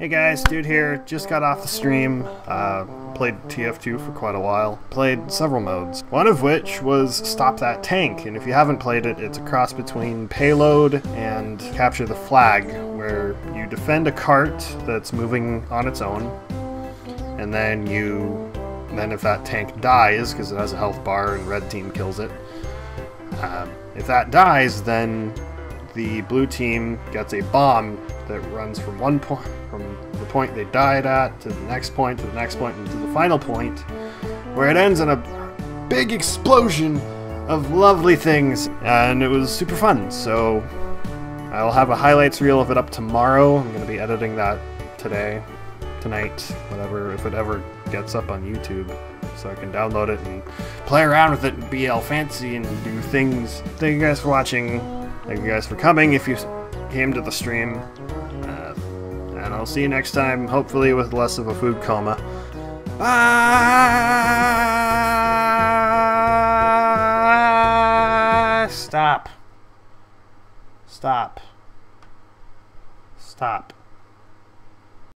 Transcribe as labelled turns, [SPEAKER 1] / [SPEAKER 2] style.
[SPEAKER 1] Hey guys, Dood here. Just got off the stream. Uh, played TF2 for quite a while. Played several modes. One of which was Stop That Tank, and if you haven't played it, it's a cross between Payload and Capture the Flag, where you defend a cart that's moving on its own, and then you. Then if that tank dies, because it has a health bar and red team kills it, uh, if that dies, then the blue team gets a bomb that runs from one point from the point they died at to the next point to the next point and to the final point where it ends in a big explosion of lovely things and it was super fun. So I'll have a highlights reel of it up tomorrow. I'm gonna be editing that today tonight whatever if it ever gets up on YouTube so I can download it and play around with it and be all fancy and do things. Thank you guys for watching Thank you guys for coming if you came to the stream. Uh, and I'll see you next time, hopefully with less of a food coma. Bye! Stop. Stop. Stop.